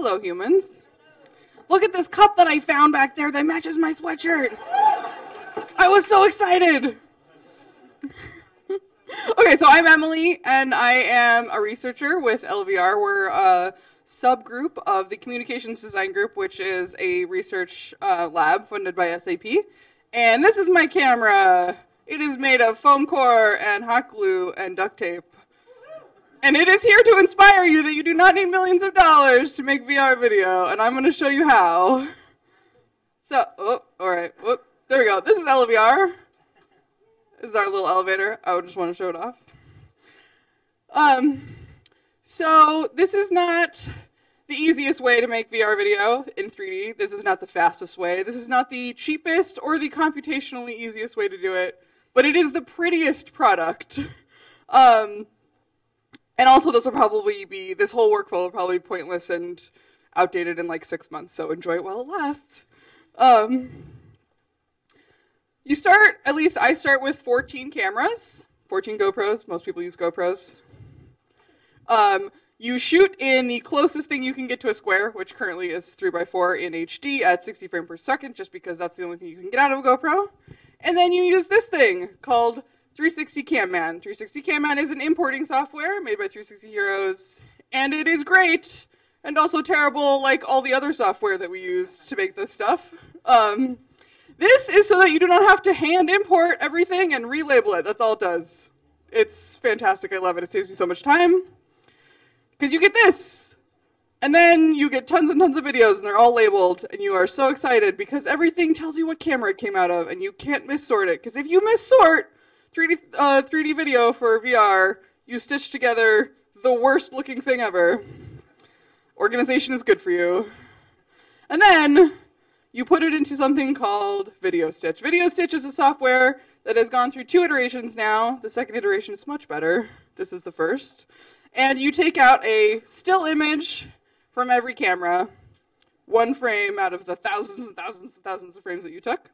Hello, humans. Look at this cup that I found back there that matches my sweatshirt. I was so excited. okay, so I'm Emily, and I am a researcher with eleVR. We're a subgroup of the Communications Design Group, which is a research uh, lab funded by SAP. And this is my camera. It is made of foam core and hot glue and duct tape. And it is here to inspire you that you do not need millions of dollars to make VR video, and I'm going to show you how. So, oh, all right, whoop, there we go. This is eleVR. This is our little elevator. I just want to show it off. Um, so this is not the easiest way to make VR video in 3D. This is not the fastest way. This is not the cheapest or the computationally easiest way to do it, but it is the prettiest product. Um, and also, this will probably be, this whole workflow will probably be pointless and outdated in like six months, so enjoy it while it lasts. Um, you start, at least I start with 14 cameras, 14 GoPros. Most people use GoPros. Um, you shoot in the closest thing you can get to a square, which currently is 3x4 in HD at 60 frames per second, just because that's the only thing you can get out of a GoPro. And then you use this thing called 360 CamMan. 360 CamMan is an importing software made by 360 Heroes, and it is great and also terrible like all the other software that we use to make this stuff. Um, this is so that you do not have to hand import everything and relabel it. That's all it does. It's fantastic. I love it. It saves me so much time. Because you get this. And then you get tons and tons of videos, and they're all labeled, and you are so excited because everything tells you what camera it came out of, and you can't missort it. Because if you missort, 3D uh, 3D video for VR, you stitch together the worst looking thing ever. Organization is good for you. And then you put it into something called Video Stitch. Video Stitch is a software that has gone through two iterations now. The second iteration is much better. This is the first. And you take out a still image from every camera, one frame out of the thousands and thousands and thousands of frames that you took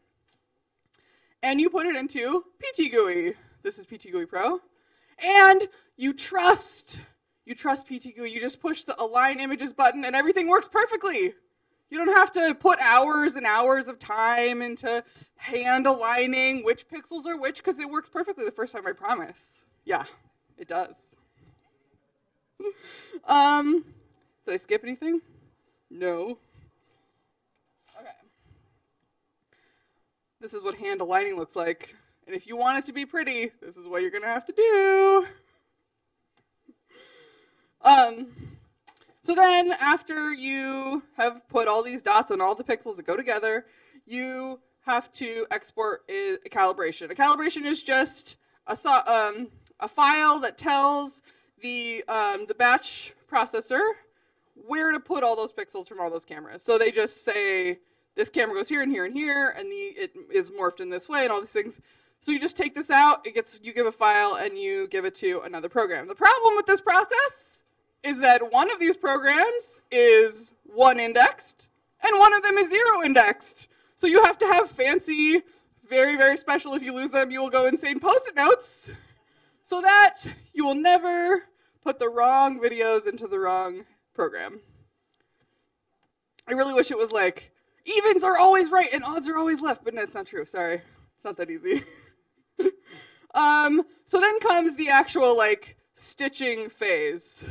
and you put it into PT GUI. This is PT GUI Pro. And you trust, you trust PT GUI. You just push the align images button and everything works perfectly. You don't have to put hours and hours of time into hand aligning which pixels are which because it works perfectly the first time, I promise. Yeah, it does. um, did I skip anything? No. This is what hand aligning looks like. And if you want it to be pretty, this is what you're going to have to do. Um, so then after you have put all these dots on all the pixels that go together, you have to export a, a calibration. A calibration is just a, um, a file that tells the, um, the batch processor where to put all those pixels from all those cameras. So they just say, this camera goes here and here and here, and the it is morphed in this way, and all these things. So you just take this out, it gets you give a file, and you give it to another program. The problem with this process is that one of these programs is one indexed, and one of them is zero indexed. So you have to have fancy, very, very special, if you lose them, you will go insane post-it notes, so that you will never put the wrong videos into the wrong program. I really wish it was like, evens are always right and odds are always left, but no, not true. Sorry. It's not that easy. um, so then comes the actual like stitching phase.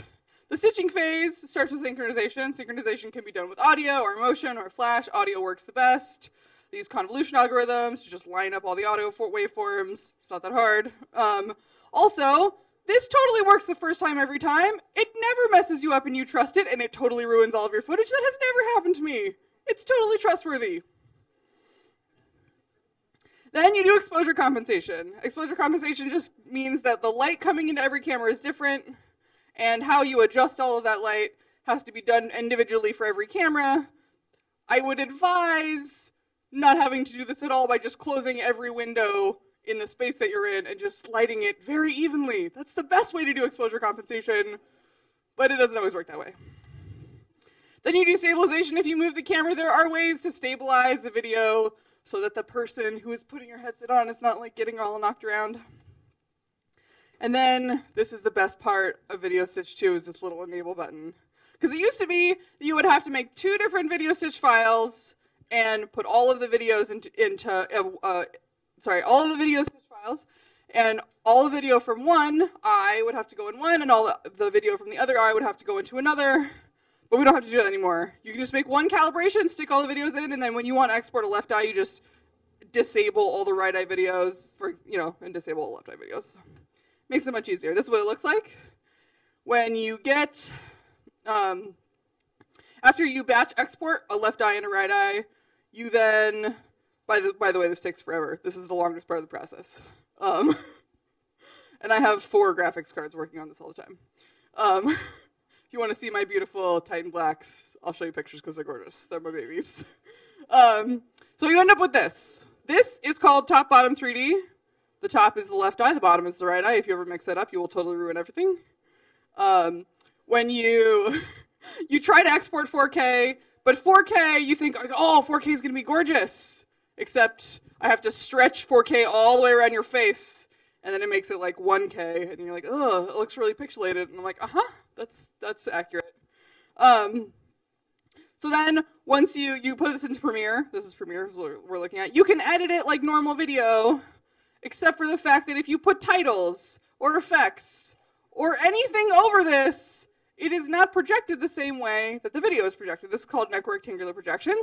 The stitching phase starts with synchronization. Synchronization can be done with audio or motion or flash. Audio works the best. These convolution algorithms to just line up all the audio waveforms. It's not that hard. Um, also, this totally works the first time every time. It never messes you up and you trust it, and it totally ruins all of your footage. That has never happened to me. It's totally trustworthy. Then you do exposure compensation. Exposure compensation just means that the light coming into every camera is different, and how you adjust all of that light has to be done individually for every camera. I would advise not having to do this at all by just closing every window in the space that you're in and just lighting it very evenly. That's the best way to do exposure compensation, but it doesn't always work that way. Then you do stabilization. If you move the camera, there are ways to stabilize the video so that the person who is putting your headset on is not like getting all knocked around. And then this is the best part of Video Stitch 2 is this little enable button. Because it used to be you would have to make two different video stitch files and put all of the videos into, into uh, uh, sorry, all of the video stitch files, and all the video from one eye would have to go in one, and all the video from the other eye would have to go into another. But we don't have to do that anymore. You can just make one calibration, stick all the videos in, and then when you want to export a left eye, you just disable all the right eye videos for you know, and disable all left eye videos. Makes it much easier. This is what it looks like when you get um, after you batch export a left eye and a right eye. You then, by the by the way, this takes forever. This is the longest part of the process. Um, and I have four graphics cards working on this all the time. Um, you want to see my beautiful Titan blacks, I'll show you pictures because they're gorgeous. They're my babies. Um, so you end up with this. This is called top bottom 3D. The top is the left eye, the bottom is the right eye. If you ever mix that up, you will totally ruin everything. Um, when you you try to export 4K, but 4K you think, oh, 4K is gonna be gorgeous. Except I have to stretch 4K all the way around your face, and then it makes it like 1K, and you're like, oh, it looks really pixelated. And I'm like, uh huh, that's that's accurate. Um, so then once you, you put this into Premiere, this is Premiere we're looking at, you can edit it like normal video, except for the fact that if you put titles or effects or anything over this, it is not projected the same way that the video is projected. This is called an equirectangular projection.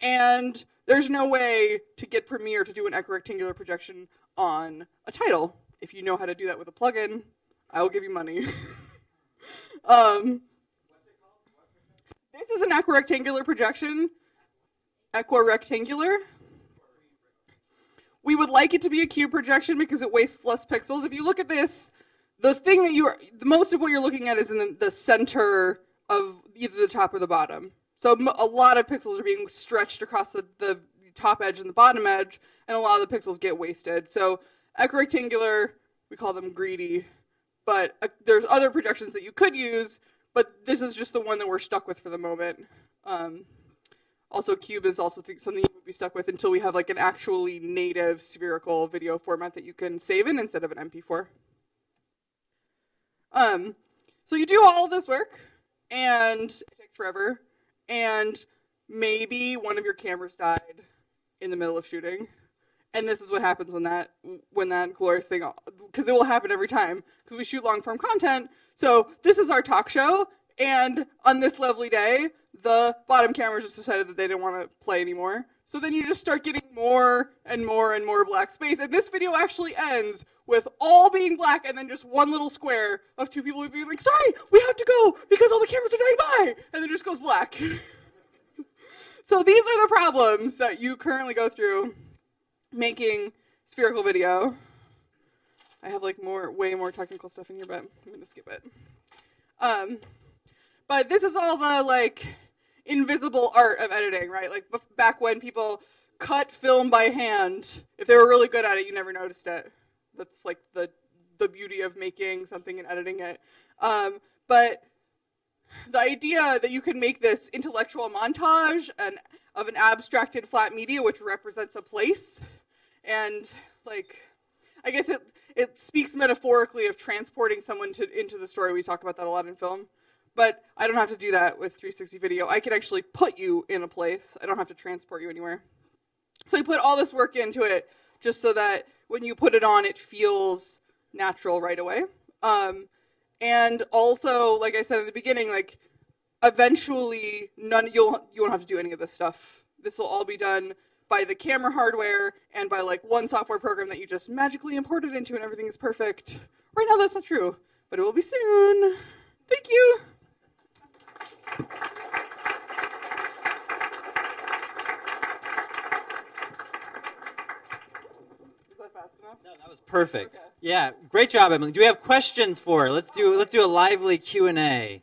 And there's no way to get Premiere to do an equirectangular projection on a title. If you know how to do that with a plugin, I will give you money. um, this is an equirectangular projection. Equirectangular. We would like it to be a cube projection because it wastes less pixels. If you look at this, the thing that you are, most of what you're looking at is in the, the center of either the top or the bottom. So a lot of pixels are being stretched across the, the top edge and the bottom edge, and a lot of the pixels get wasted. So equirectangular, we call them greedy, but uh, there's other projections that you could use but this is just the one that we're stuck with for the moment. Um, also, Cube is also something you would be stuck with until we have like an actually native spherical video format that you can save in instead of an MP4. Um, so you do all this work, and it takes forever, and maybe one of your cameras died in the middle of shooting, and this is what happens when that when that glorious thing because it will happen every time because we shoot long form content so this is our talk show, and on this lovely day, the bottom cameras just decided that they didn't want to play anymore. So then you just start getting more and more and more black space. And this video actually ends with all being black and then just one little square of two people being like, sorry, we have to go because all the cameras are dying by. And then it just goes black. so these are the problems that you currently go through making spherical video. I have like more, way more technical stuff in here, but I'm gonna skip it. Um, but this is all the like invisible art of editing, right? Like back when people cut film by hand, if they were really good at it, you never noticed it. That's like the the beauty of making something and editing it. Um, but the idea that you can make this intellectual montage and of an abstracted flat media which represents a place and like I guess it it speaks metaphorically of transporting someone to, into the story. We talk about that a lot in film. But I don't have to do that with 360 video. I can actually put you in a place. I don't have to transport you anywhere. So I put all this work into it just so that when you put it on, it feels natural right away. Um, and also, like I said in the beginning, like eventually, none you'll you won't have to do any of this stuff. This will all be done by the camera hardware and by like one software program that you just magically imported into and everything is perfect. Right now that's not true, but it will be soon. Thank you. No, that was perfect. Okay. Yeah, great job, Emily. Do we have questions for her? Let's do let's do a lively Q and A.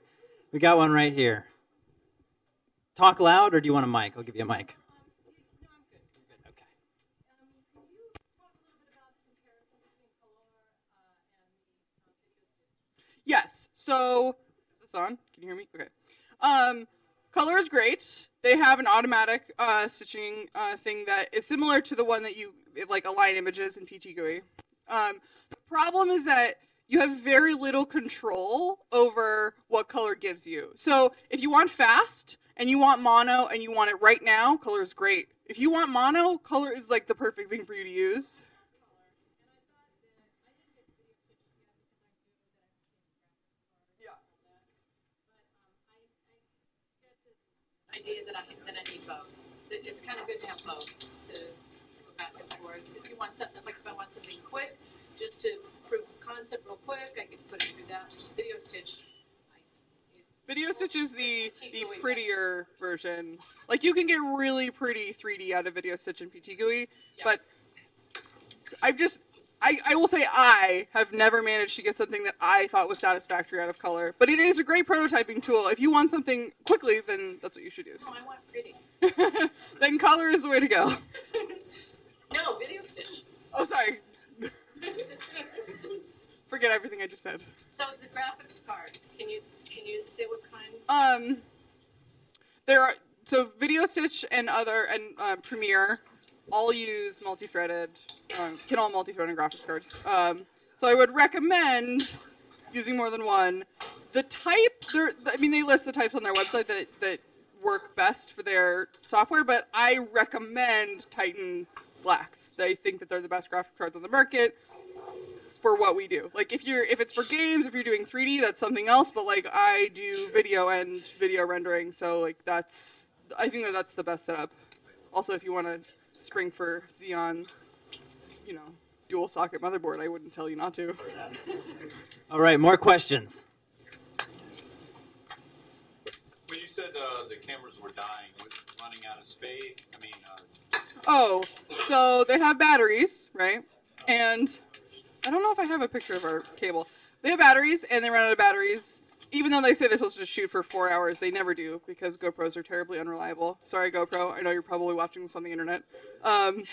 We got one right here. Talk loud, or do you want a mic? I'll give you a mic. Yes. So is this on? Can you hear me? Okay. Um, Kolor is great. They have an automatic uh, stitching uh, thing that is similar to the one that you like align images in PTGUI. Um, the problem is that you have very little control over what Kolor gives you. So if you want fast and you want mono and you want it right now, Kolor is great. If you want mono, Kolor is like the perfect thing for you to use. Idea that I that I need both. That it's kind of good to have both to go back and forth. If you want something like if I want something quick, just to prove concept real quick, I can put it through that video stitch. Video Stitch is the the prettier version. Like you can get really pretty 3D out of Video Stitch and PT GUI, Yeah. but I've just I, I will say I have never managed to get something that I thought was satisfactory out of Kolor. But it is a great prototyping tool. If you want something quickly, then that's what you should use. No, I want pretty. then Kolor is the way to go. No, video stitch. Oh, sorry. Forget everything I just said. So the graphics card, can you can you say what kind? Um, there are so Video Stitch and other and uh, Premiere all use multi-threaded, um, can all multi-threaded graphics cards. Um, so I would recommend using more than one. The type, I mean, they list the types on their website that that work best for their software, but I recommend Titan Blacks. They think that they're the best graphics cards on the market for what we do. Like if you're if it's for games, if you're doing 3D, that's something else. But like I do video and video rendering, so like that's I think that that's the best setup. Also, if you want to spring for Xeon, you know, dual socket motherboard, I wouldn't tell you not to. All right, more questions. When you said uh, the cameras were dying, was running out of space? I mean, uh, Oh, so they have batteries, right? And I don't know if I have a picture of our cable. They have batteries, and they run out of batteries. Even though they say they're supposed to shoot for four hours, they never do because GoPros are terribly unreliable. Sorry, GoPro. I know you're probably watching this on the internet. Um,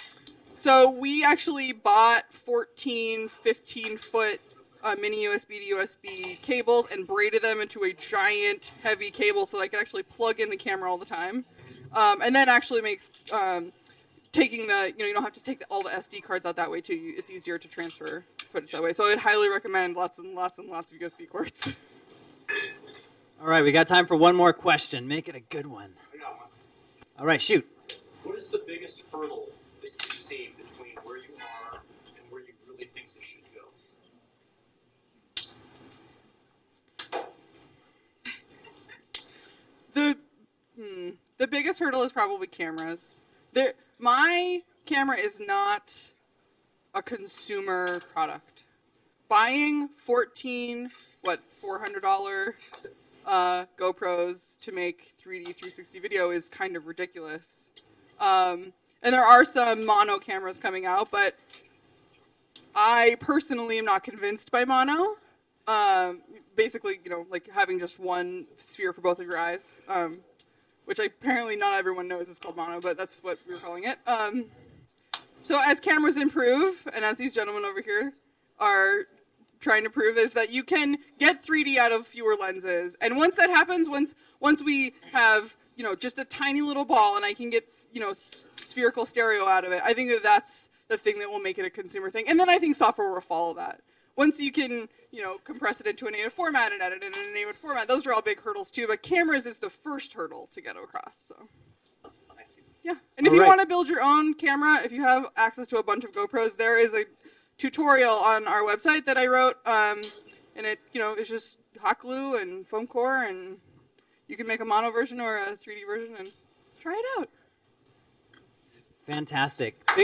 so we actually bought 14, 15 foot uh, mini USB to USB cables and braided them into a giant heavy cable so that I could actually plug in the camera all the time. Um, and that actually makes um, taking the you know you don't have to take the, all the SD cards out that way too. It's easier to transfer footage that way. So I'd highly recommend lots and lots and lots of USB cords. All right, we got time for one more question. Make it a good one. I got one. All right, shoot. What is the biggest hurdle that you see between where you are and where you really think you should go? the hmm, the biggest hurdle is probably cameras. There, my camera is not a consumer product. Buying fourteen what four hundred dollar uh, GoPros to make 3D 360 video is kind of ridiculous. Um, and there are some mono cameras coming out, but I personally am not convinced by mono. Um, basically, you know, like having just one sphere for both of your eyes, um, which apparently not everyone knows is called mono, but that's what we're calling it. Um, so as cameras improve, and as these gentlemen over here are trying to prove, is that you can get 3D out of fewer lenses. And once that happens, once once we have you know just a tiny little ball, and I can get you know s- spherical stereo out of it, I think that that's the thing that will make it a consumer thing. And then I think software will follow that. Once you can, you know, compress it into a native format and edit it in a native format, those are all big hurdles too. But cameras is the first hurdle to get across. So. Yeah, and if All you right. want to build your own camera, if you have access to a bunch of GoPros, there is a tutorial on our website that I wrote, um, and it, you know, it's just hot glue and foam core, and you can make a mono version or a 3D version and try it out. Fantastic. Big